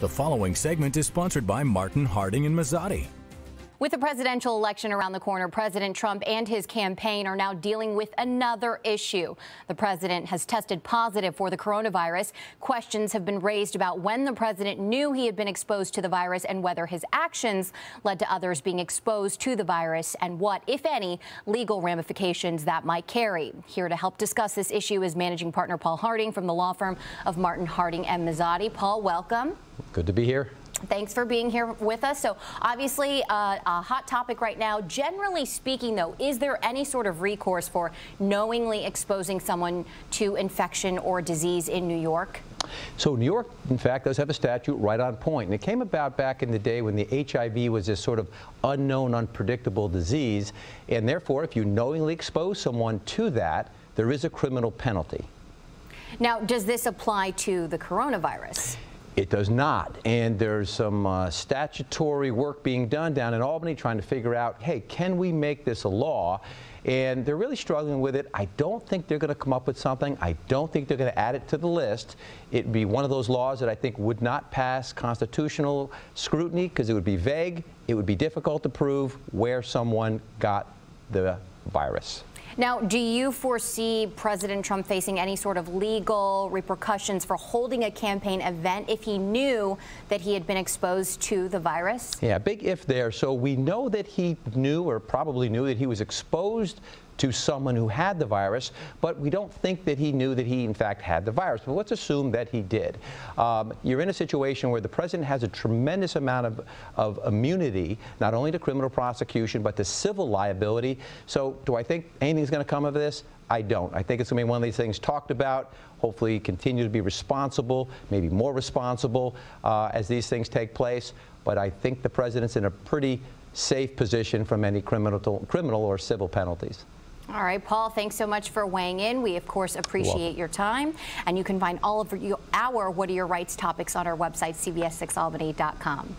The following segment is sponsored by Martin Harding and Mazzotti. With the presidential election around the corner, President Trump and his campaign are now dealing with another issue. The president has tested positive for the coronavirus. Questions have been raised about when the president knew he had been exposed to the virus and whether his actions led to others being exposed to the virus and what, if any, legal ramifications that might carry. Here to help discuss this issue is managing partner Paul Harding from the law firm of Martin Harding and Mazzotti. Paul, welcome. Good to be here. Thanks for being here with us. So, obviously, uh, a hot topic right now. Generally speaking, though, is there any sort of recourse for knowingly exposing someone to infection or disease in New York? So New York, in fact, does have a statute right on point. And it came about back in the day when the HIV was this sort of unknown, unpredictable disease. And therefore, if you knowingly expose someone to that, there is a criminal penalty. Now, does this apply to the coronavirus? It does not. And there's some uh, statutory work being done down in Albany trying to figure out, hey, can we make this a law? And they're really struggling with it. I don't think they're going to come up with something. I don't think they're going to add it to the list. It'd be one of those laws that I think would not pass constitutional scrutiny because it would be vague. It would be difficult to prove where someone got the virus. Now, do you foresee President Trump facing any sort of legal repercussions for holding a campaign event if he knew that he had been exposed to the virus? Yeah, big if there. So we know that he knew or probably knew that he was exposed to someone who had the virus, but we don't think that he knew that he, in fact, had the virus. But let's assume that he did. Um, you're in a situation where the president has a tremendous amount of, of immunity, not only to criminal prosecution, but to civil liability. So do I think anything's going to come of this? I don't. I think it's going to be one of these things talked about. Hopefully, continue to be responsible, maybe more responsible uh, as these things take place. But I think the president's in a pretty safe position from any criminal, criminal or civil penalties. All right, Paul, thanks so much for weighing in. We, of course, appreciate your time. And you can find all of your, our What Are Your Rights topics on our website, cbs6albany.com.